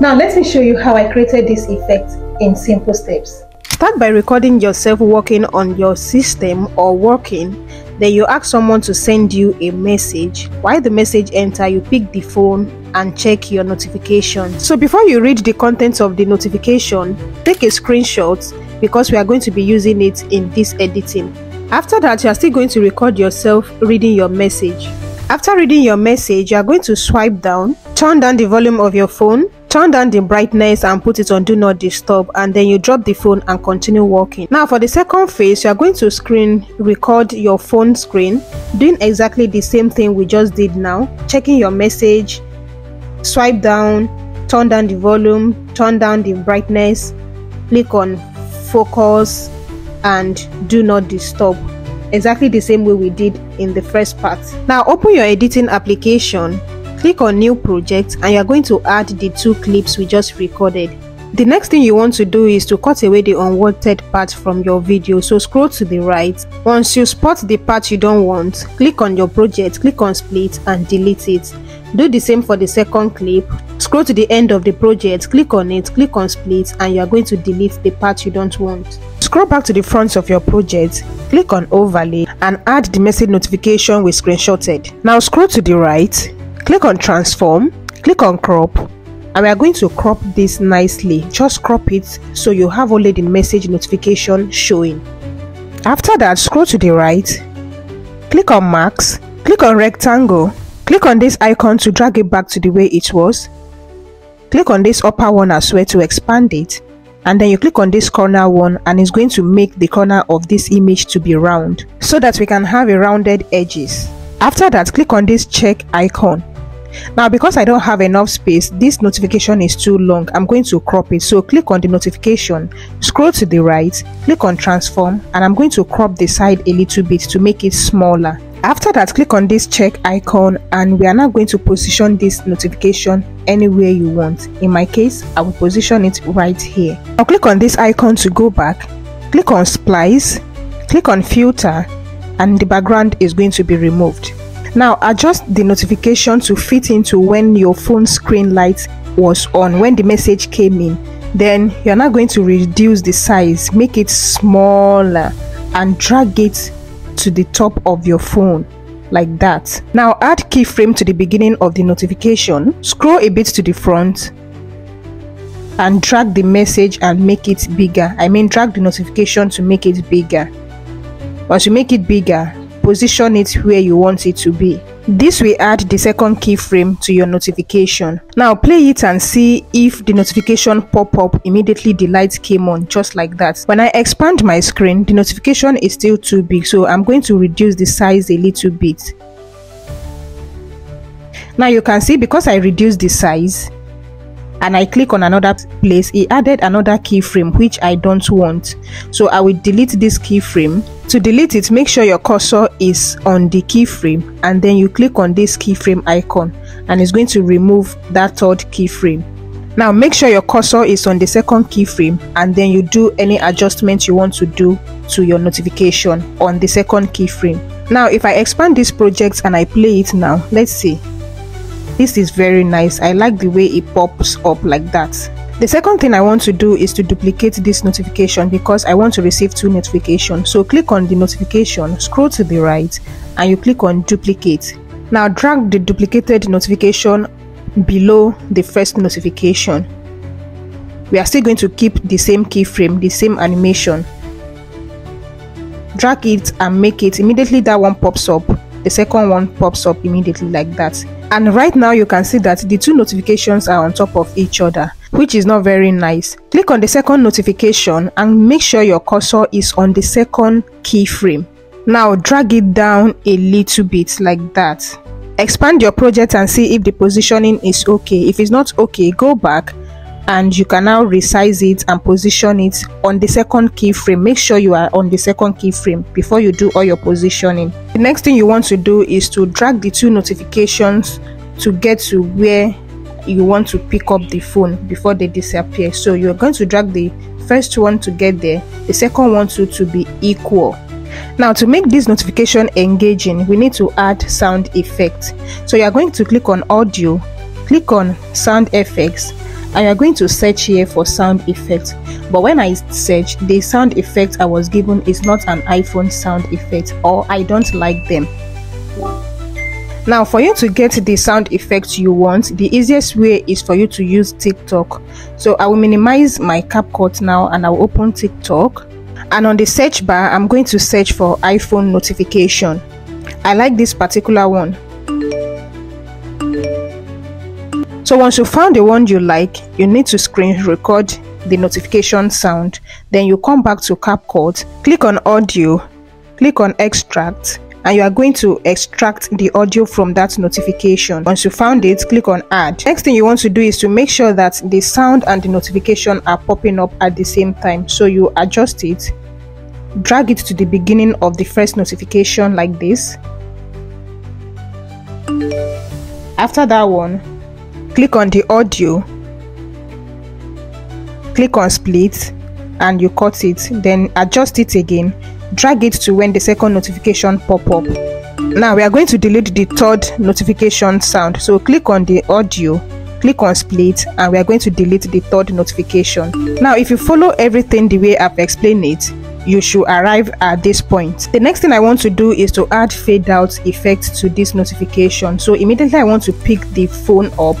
Now let me show you how I created this effect in simple steps. Start by recording yourself working on your system or working. Then you ask someone to send you a message. While the message enter, you pick the phone and check your notification. So before you read the contents of the notification, take a screenshot because we are going to be using it in this editing. After that, you are still going to record yourself reading your message. After reading your message, you are going to swipe down, turn down the volume of your phone, turn down the brightness and put it on do not disturb and then you drop the phone and continue working now for the second phase you are going to screen record your phone screen doing exactly the same thing we just did now checking your message swipe down turn down the volume turn down the brightness click on focus and do not disturb. Exactly the same way we did in the first part. Now open your editing application Click on new project and you're going to add the two clips we just recorded. The next thing you want to do is to cut away the unwanted part from your video so scroll to the right. Once you spot the part you don't want, click on your project, click on split and delete it. Do the same for the second clip. Scroll to the end of the project, click on it, click on split and you are going to delete the part you don't want. Scroll back to the front of your project, click on overlay and add the message notification we screenshotted. Now scroll to the right, click on transform click on crop and we are going to crop this nicely. Just crop it so you have only the message notification showing. After that scroll to the right click on mask click on rectangle click on this icon to drag it back to the way it was click on this upper one as well to expand it and then you click on this corner one and it's going to make the corner of this image to be round so that we can have a rounded edges. After that click on this check icon now because i don't have enough space this notification is too long. I'm going to crop it. So click on the notification scroll to the right click on transform and i'm going to crop the side a little bit to make it smaller. After that click on this check icon and we are now going to position this notification anywhere you want. In my case i will position it right here. Now click on this icon to go back. Click on splice. Click on filter and the background is going to be removed now adjust the notification to fit into when your phone screen light was on when the message came in. Then you're now going to reduce the size, make it smaller and drag it to the top of your phone like that. Now add keyframe to the beginning of the notification, scroll a bit to the front and drag the message and make it bigger. I mean drag the notification to make it bigger. Once you make it bigger, position it where you want it to be. This will add the second keyframe to your notification. Now play it and see if the notification pop up immediately the light came on just like that. When I expand my screen, the notification is still too big so I'm going to reduce the size a little bit. Now you can see because I reduced the size, and I click on another place, it added another keyframe which I don't want. So I will delete this keyframe. To delete it, make sure your cursor is on the keyframe and then you click on this keyframe icon and it's going to remove that third keyframe. Now make sure your cursor is on the second keyframe and then you do any adjustment you want to do to your notification on the second keyframe. Now if I expand this project and I play it now, let's see this is very nice. I like the way it pops up like that. The second thing i want to do is to duplicate this notification because i want to receive two notifications. So click on the notification scroll to the right and you click on duplicate. Now drag the duplicated notification below the first notification. We are still going to keep the same keyframe the same animation. Drag it and make it. Immediately that one pops up the second one pops up immediately like that. And right now you can see that the two notifications are on top of each other which is not very nice. Click on the second notification and make sure your cursor is on the second keyframe. Now drag it down a little bit like that. Expand your project and see if the positioning is okay. If it's not okay go back and you can now resize it and position it on the second keyframe. Make sure you are on the second keyframe before you do all your positioning. The next thing you want to do is to drag the two notifications to get to where you want to pick up the phone before they disappear. So you're going to drag the first one to get there the second one to to be equal. Now to make this notification engaging we need to add sound effect so you are going to click on audio click on sound effects and you're going to search here for sound effect but when i search the sound effect i was given is not an iphone sound effect or i don't like them. Now for you to get the sound effect you want the easiest way is for you to use tiktok. So i will minimize my CapCut now and i'll open tiktok. And on the search bar i'm going to search for iphone notification. I like this particular one so once you found the one you like you need to screen record the notification sound then you come back to CapCut click on audio click on extract and you are going to extract the audio from that notification. Once you found it, click on add. Next thing you want to do is to make sure that the sound and the notification are popping up at the same time. So you adjust it, drag it to the beginning of the first notification like this. After that one, click on the audio, click on split and you cut it, then adjust it again. Drag it to when the second notification pop up. Now we are going to delete the third notification sound. So click on the audio click on split and we are going to delete the third notification. Now if you follow everything the way i've explained it you should arrive at this point. The next thing i want to do is to add fade out effect to this notification. So immediately i want to pick the phone up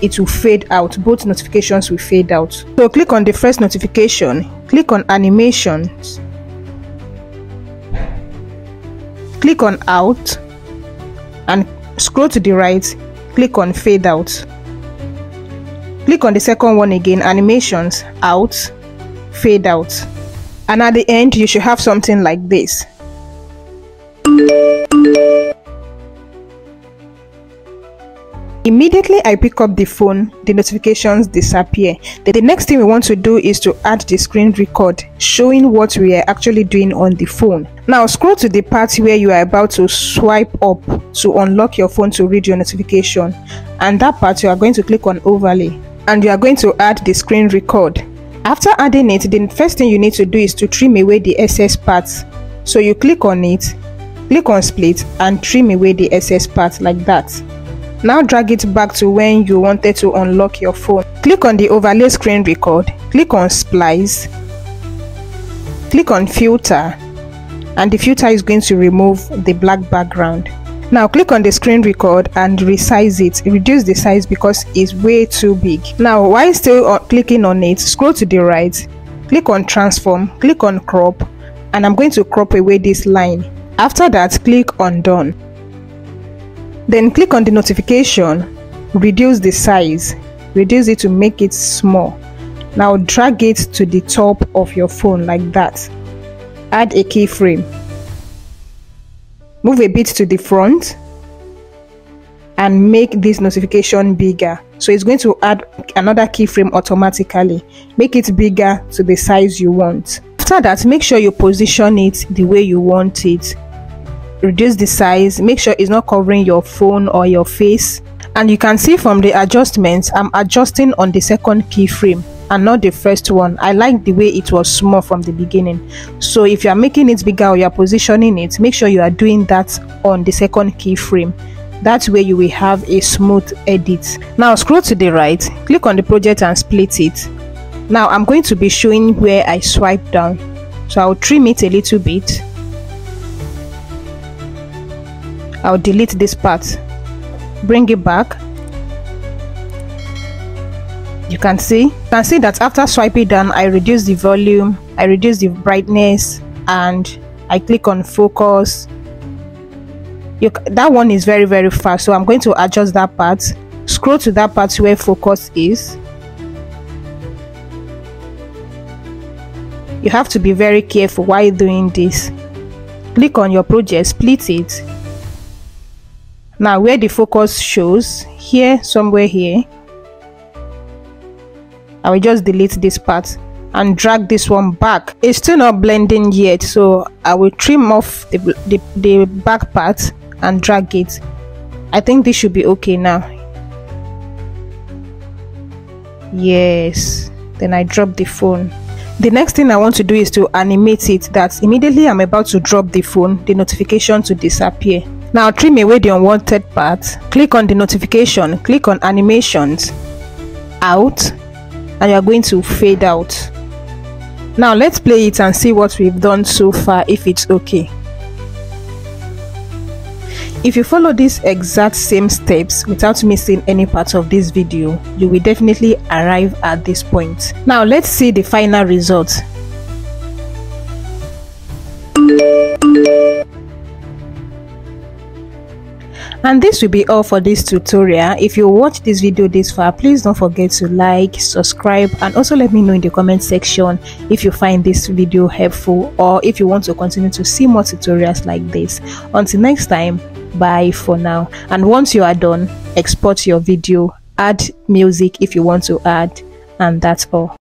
it will fade out. Both notifications will fade out. So click on the first notification click on animations click on out and scroll to the right click on fade out. Click on the second one again animations out fade out and at the end you should have something like this Immediately I pick up the phone, the notifications disappear. The next thing we want to do is to add the screen record, showing what we are actually doing on the phone. Now scroll to the part where you are about to swipe up to unlock your phone to read your notification. And that part you are going to click on overlay and you are going to add the screen record. After adding it, the first thing you need to do is to trim away the excess parts. So you click on it, click on split and trim away the excess part like that. Now drag it back to when you wanted to unlock your phone. Click on the overlay screen record, click on splice, click on filter and the filter is going to remove the black background. Now click on the screen record and resize it. Reduce the size because it's way too big. Now while still clicking on it, scroll to the right, click on transform, click on crop and I'm going to crop away this line. After that, click on done. Then click on the notification, reduce the size, reduce it to make it small. Now drag it to the top of your phone like that. Add a keyframe. Move a bit to the front and make this notification bigger. So it's going to add another keyframe automatically. Make it bigger to the size you want. After that, make sure you position it the way you want it reduce the size make sure it's not covering your phone or your face and you can see from the adjustments i'm adjusting on the second keyframe and not the first one. I like the way it was small from the beginning. So if you are making it bigger or you are positioning it make sure you are doing that on the second keyframe. That way you will have a smooth edit. Now scroll to the right click on the project and split it. Now i'm going to be showing where i swipe down. So i'll trim it a little bit. I'll delete this part. Bring it back you can see you can see that after swiping down I reduce the volume I reduce the brightness and I click on focus. You, that one is very very fast so I'm going to adjust that part. Scroll to that part where focus is. You have to be very careful while doing this. Click on your project split it. Now where the focus shows here somewhere here I will just delete this part and drag this one back. It's still not blending yet so I will trim off the, the, the back part and drag it. I think this should be okay now. Yes then I drop the phone. The next thing I want to do is to animate it that immediately I'm about to drop the phone the notification to disappear. Now trim away the unwanted part. Click on the notification. Click on animations. Out and you're going to fade out now let's play it and see what we've done so far if it's okay if you follow these exact same steps without missing any part of this video, you will definitely arrive at this point. Now let's see the final result. And this will be all for this tutorial. If you watch this video this far please don't forget to like subscribe and also let me know in the comment section if you find this video helpful or if you want to continue to see more tutorials like this. Until next time bye for now. And once you are done export your video add music if you want to add and that's all